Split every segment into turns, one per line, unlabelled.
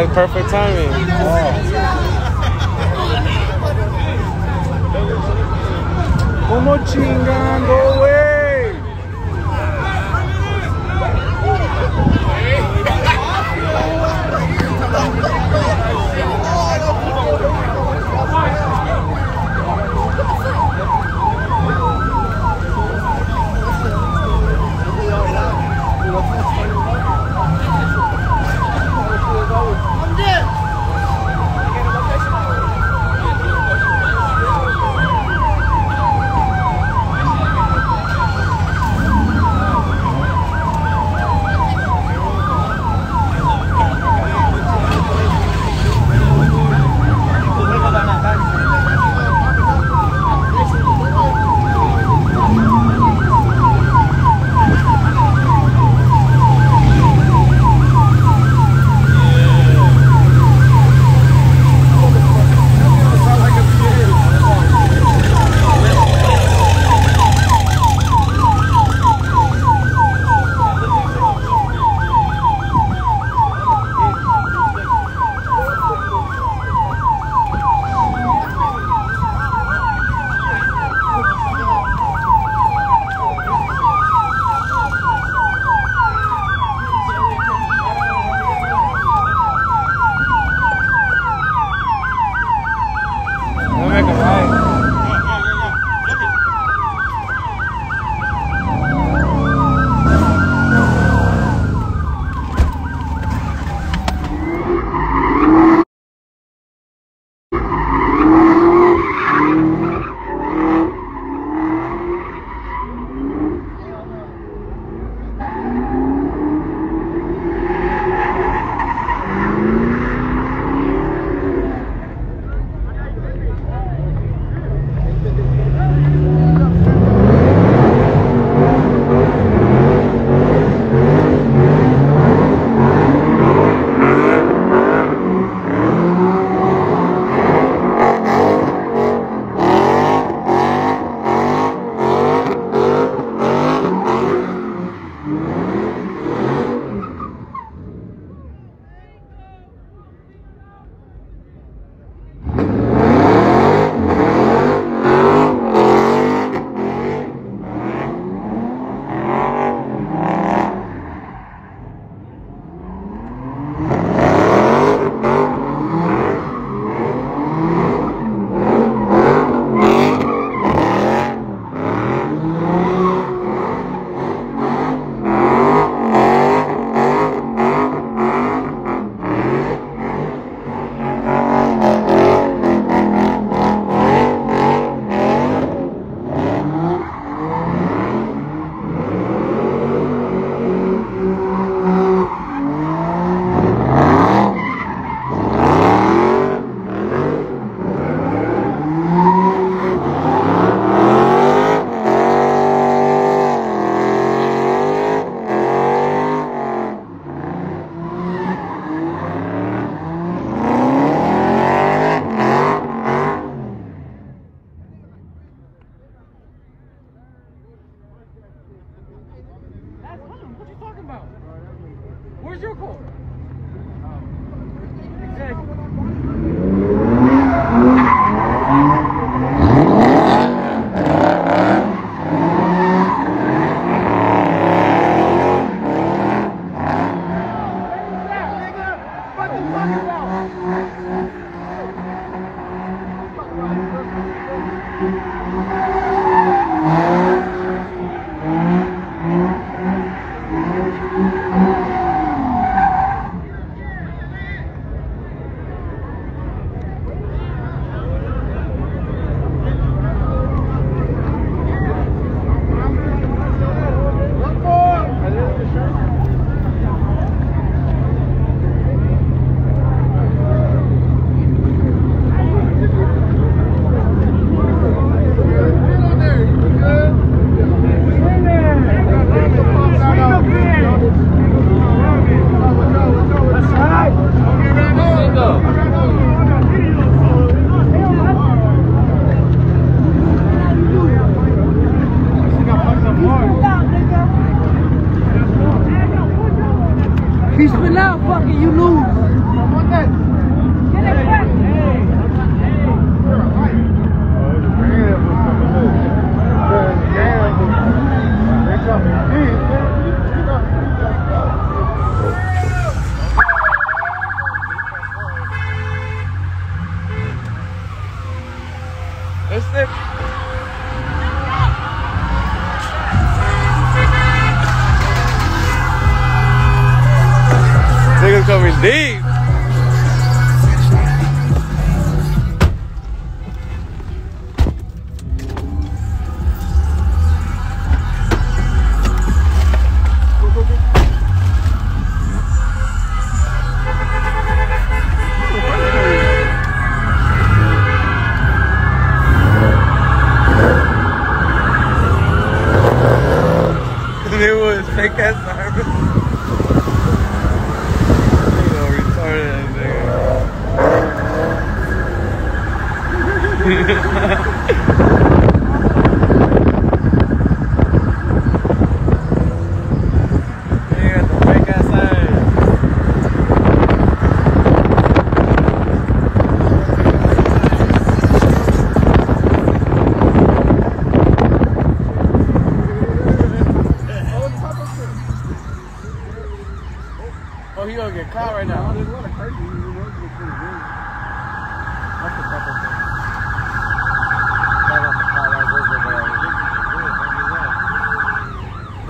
That's perfect timing.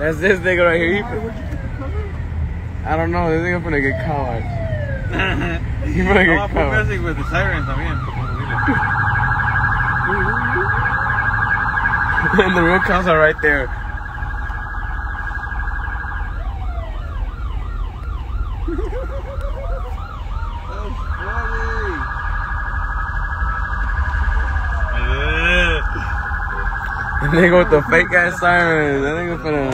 That's this nigga right here. He, I don't know. This nigga finna get caught. He finna get caught.
I'm messing with the sirens también.
and the real cops are right there. The nigga with the fake ass sirens. That nigga finna.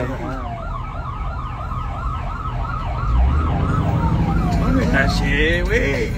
That shit, wait.